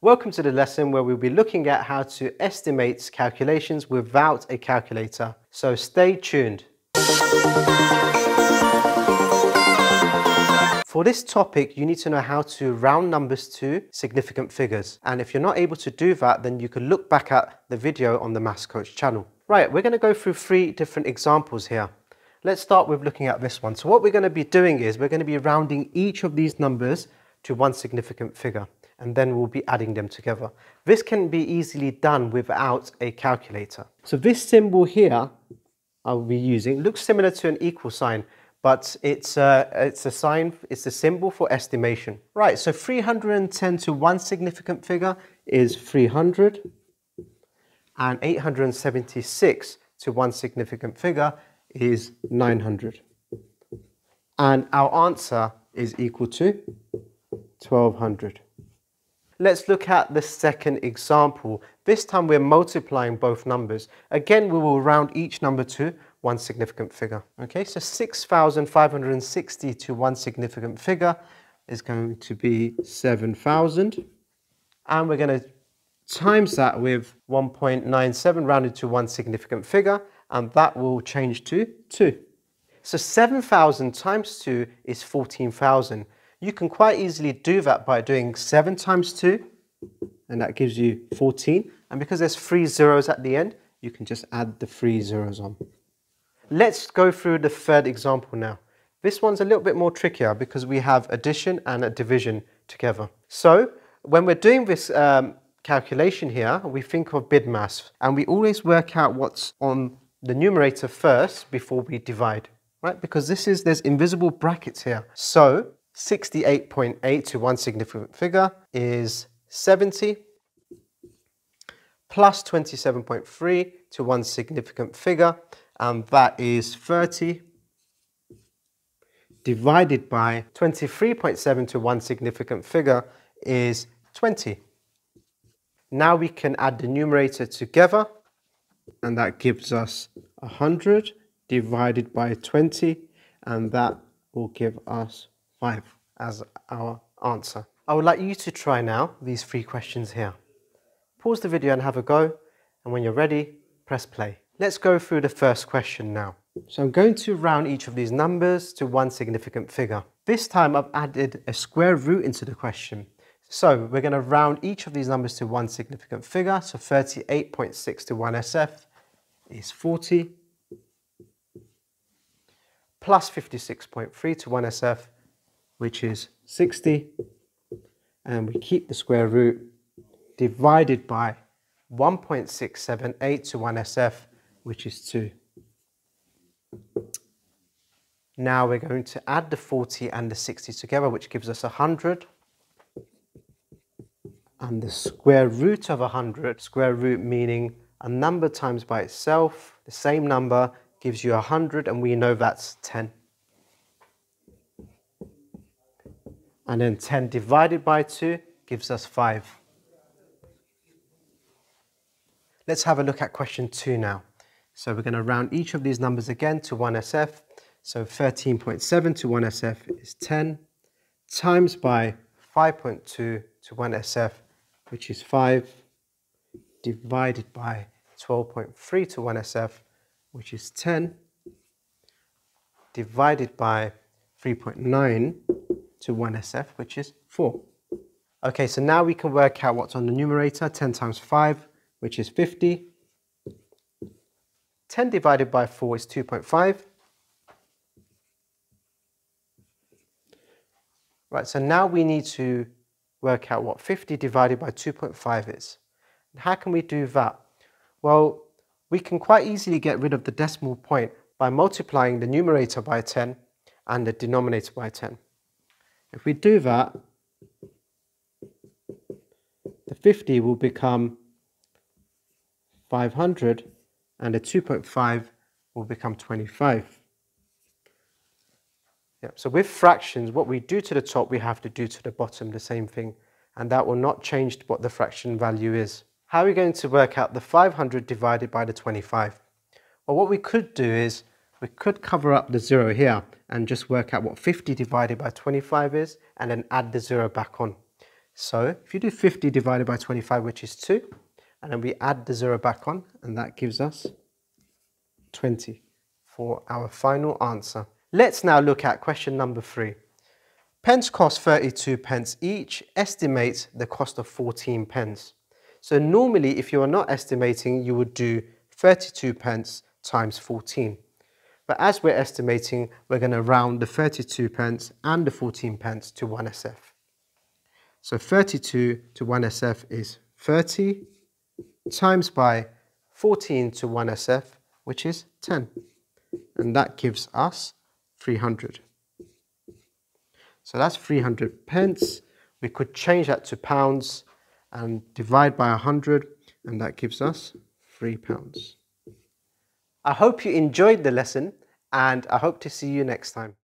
Welcome to the lesson where we'll be looking at how to estimate calculations without a calculator. So stay tuned. For this topic, you need to know how to round numbers to significant figures. And if you're not able to do that, then you can look back at the video on the Maths Coach channel. Right, we're going to go through three different examples here. Let's start with looking at this one. So what we're going to be doing is we're going to be rounding each of these numbers to one significant figure and then we'll be adding them together. This can be easily done without a calculator. So this symbol here I'll be using looks similar to an equal sign, but it's a, it's a sign, it's a symbol for estimation. Right, so 310 to one significant figure is 300 and 876 to one significant figure is 900. And our answer is equal to 1200. Let's look at the second example. This time we're multiplying both numbers. Again, we will round each number to one significant figure. Okay, so 6,560 to one significant figure is going to be 7,000. And we're going to times that with 1.97 rounded to one significant figure, and that will change to 2. So 7,000 times 2 is 14,000. You can quite easily do that by doing 7 times 2, and that gives you 14. And because there's three zeros at the end, you can just add the three zeros on. Let's go through the third example now. This one's a little bit more trickier because we have addition and a division together. So when we're doing this um, calculation here, we think of BIDMAS and we always work out what's on the numerator first before we divide, right? Because this is, there's invisible brackets here. So 68.8 to one significant figure is 70 plus 27.3 to one significant figure and that is 30 divided by 23.7 to one significant figure is 20. Now we can add the numerator together and that gives us 100 divided by 20 and that will give us 5 as our answer. I would like you to try now these three questions here. Pause the video and have a go, and when you're ready, press play. Let's go through the first question now. So I'm going to round each of these numbers to one significant figure. This time I've added a square root into the question. So we're going to round each of these numbers to one significant figure. So 38.6 to 1SF is 40 plus 56.3 to 1SF which is 60, and we keep the square root divided by 1.678 to 1SF, which is 2. Now we're going to add the 40 and the 60 together, which gives us 100. And the square root of 100, square root meaning a number times by itself, the same number gives you 100, and we know that's 10. And then 10 divided by 2 gives us 5. Let's have a look at question 2 now. So we're going to round each of these numbers again to 1SF. So 13.7 to 1SF is 10 times by 5.2 to 1SF, which is 5, divided by 12.3 to 1SF, which is 10, divided by 3.9 to 1SF, which is 4. Okay, so now we can work out what's on the numerator, 10 times 5, which is 50. 10 divided by 4 is 2.5. Right, so now we need to work out what 50 divided by 2.5 is. How can we do that? Well, we can quite easily get rid of the decimal point by multiplying the numerator by 10 and the denominator by 10. If we do that, the 50 will become 500 and the 2.5 will become 25. Yep. So with fractions, what we do to the top, we have to do to the bottom the same thing. And that will not change what the fraction value is. How are we going to work out the 500 divided by the 25? Well, what we could do is we could cover up the zero here and just work out what 50 divided by 25 is and then add the zero back on. So if you do 50 divided by 25, which is 2, and then we add the 0 back on, and that gives us 20 for our final answer. Let's now look at question number 3. Pence cost 32 pence each. Estimate the cost of 14 pence. So normally, if you are not estimating, you would do 32 pence times 14. But as we're estimating, we're going to round the 32 pence and the 14 pence to 1SF. So 32 to 1SF is 30 times by 14 to 1SF, which is 10. And that gives us 300. So that's 300 pence. We could change that to pounds and divide by 100, and that gives us 3 pounds. I hope you enjoyed the lesson, and I hope to see you next time.